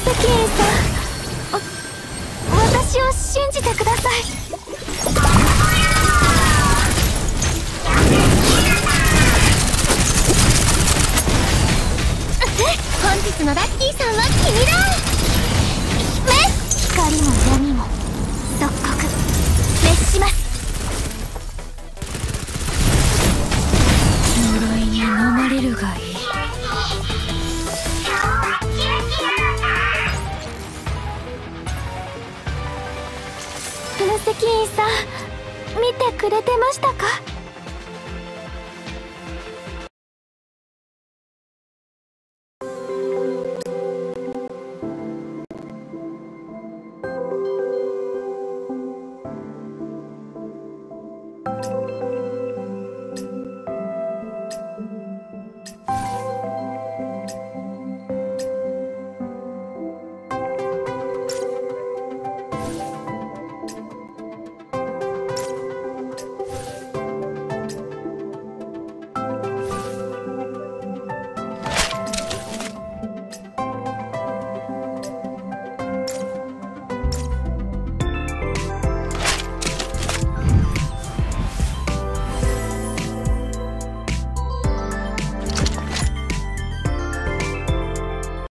石院さん。私を信じてください。本日のラッキー分析員さん見てくれてましたか？